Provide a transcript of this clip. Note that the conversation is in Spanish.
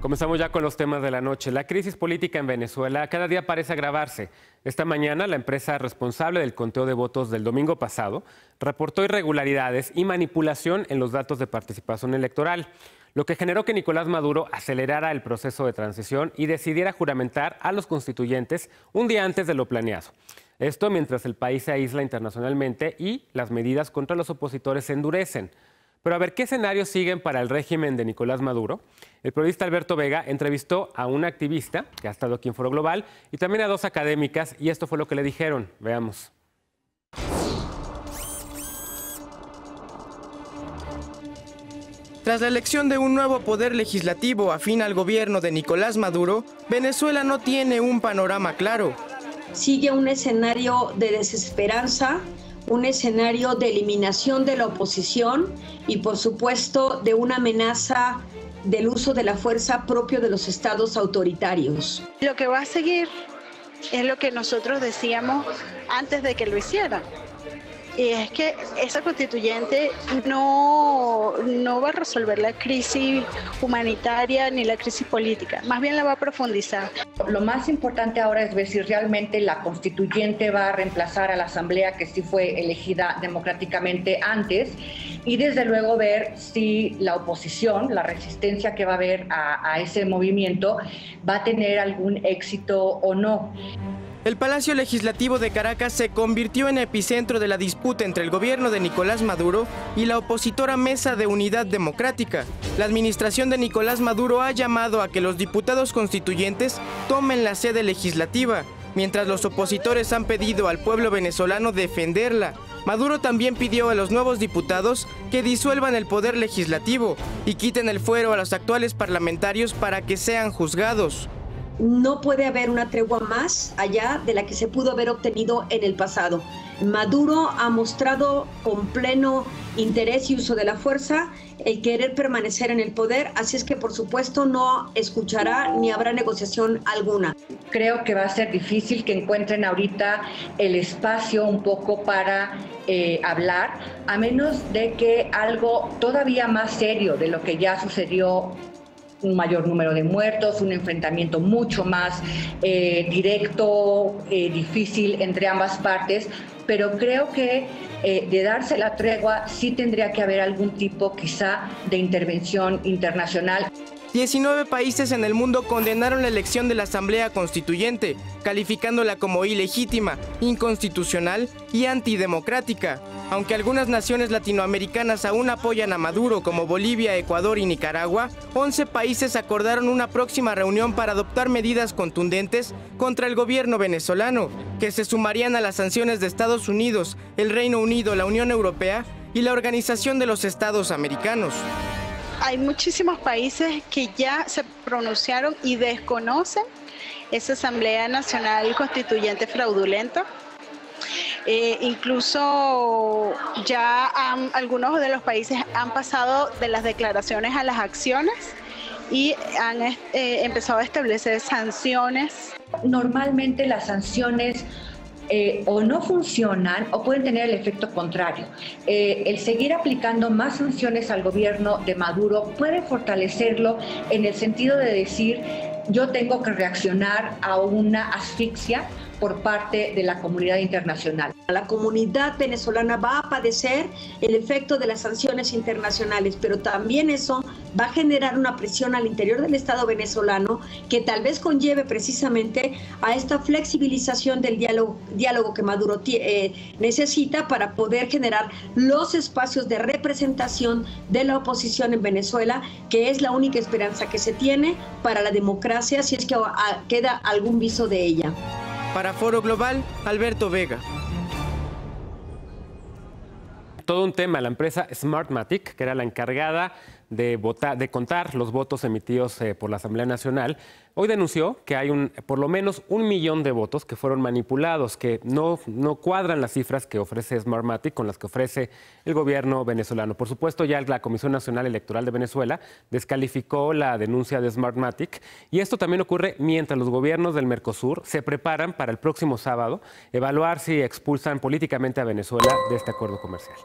Comenzamos ya con los temas de la noche. La crisis política en Venezuela cada día parece agravarse. Esta mañana, la empresa responsable del conteo de votos del domingo pasado reportó irregularidades y manipulación en los datos de participación electoral, lo que generó que Nicolás Maduro acelerara el proceso de transición y decidiera juramentar a los constituyentes un día antes de lo planeado. Esto mientras el país se aísla internacionalmente y las medidas contra los opositores se endurecen. Pero a ver, ¿qué escenarios siguen para el régimen de Nicolás Maduro? El periodista Alberto Vega entrevistó a una activista que ha estado aquí en Foro Global y también a dos académicas y esto fue lo que le dijeron. Veamos. Tras la elección de un nuevo poder legislativo afín al gobierno de Nicolás Maduro, Venezuela no tiene un panorama claro. Sigue un escenario de desesperanza, un escenario de eliminación de la oposición y por supuesto de una amenaza del uso de la fuerza propio de los estados autoritarios. Lo que va a seguir es lo que nosotros decíamos antes de que lo hicieran y es que esa constituyente no, no va a resolver la crisis humanitaria ni la crisis política, más bien la va a profundizar. Lo más importante ahora es ver si realmente la constituyente va a reemplazar a la asamblea que sí fue elegida democráticamente antes y desde luego ver si la oposición, la resistencia que va a haber a, a ese movimiento va a tener algún éxito o no. El Palacio Legislativo de Caracas se convirtió en epicentro de la disputa entre el gobierno de Nicolás Maduro y la opositora Mesa de Unidad Democrática. La administración de Nicolás Maduro ha llamado a que los diputados constituyentes tomen la sede legislativa, mientras los opositores han pedido al pueblo venezolano defenderla. Maduro también pidió a los nuevos diputados que disuelvan el poder legislativo y quiten el fuero a los actuales parlamentarios para que sean juzgados no puede haber una tregua más allá de la que se pudo haber obtenido en el pasado. Maduro ha mostrado con pleno interés y uso de la fuerza el querer permanecer en el poder, así es que por supuesto no escuchará ni habrá negociación alguna. Creo que va a ser difícil que encuentren ahorita el espacio un poco para eh, hablar, a menos de que algo todavía más serio de lo que ya sucedió un mayor número de muertos, un enfrentamiento mucho más eh, directo, eh, difícil entre ambas partes, pero creo que eh, de darse la tregua sí tendría que haber algún tipo quizá de intervención internacional. 19 países en el mundo condenaron la elección de la Asamblea Constituyente, calificándola como ilegítima, inconstitucional y antidemocrática. Aunque algunas naciones latinoamericanas aún apoyan a Maduro como Bolivia, Ecuador y Nicaragua, 11 países acordaron una próxima reunión para adoptar medidas contundentes contra el gobierno venezolano, que se sumarían a las sanciones de Estados Unidos, el Reino Unido, la Unión Europea y la Organización de los Estados Americanos hay muchísimos países que ya se pronunciaron y desconocen esa Asamblea Nacional Constituyente fraudulenta. Eh, incluso ya algunos de los países han pasado de las declaraciones a las acciones y han eh, empezado a establecer sanciones. Normalmente las sanciones eh, o no funcionan o pueden tener el efecto contrario. Eh, el seguir aplicando más sanciones al gobierno de Maduro puede fortalecerlo en el sentido de decir yo tengo que reaccionar a una asfixia por parte de la comunidad internacional. La comunidad venezolana va a padecer el efecto de las sanciones internacionales, pero también eso va a generar una presión al interior del Estado venezolano que tal vez conlleve precisamente a esta flexibilización del diálogo, que Maduro eh, necesita para poder generar los espacios de representación de la oposición en Venezuela, que es la única esperanza que se tiene para la democracia si es que queda algún viso de ella. Para Foro Global, Alberto Vega. Todo un tema, la empresa Smartmatic, que era la encargada de, de contar los votos emitidos eh, por la Asamblea Nacional, hoy denunció que hay un, por lo menos un millón de votos que fueron manipulados, que no, no cuadran las cifras que ofrece Smartmatic con las que ofrece el gobierno venezolano. Por supuesto, ya la Comisión Nacional Electoral de Venezuela descalificó la denuncia de Smartmatic y esto también ocurre mientras los gobiernos del Mercosur se preparan para el próximo sábado evaluar si expulsan políticamente a Venezuela de este acuerdo comercial.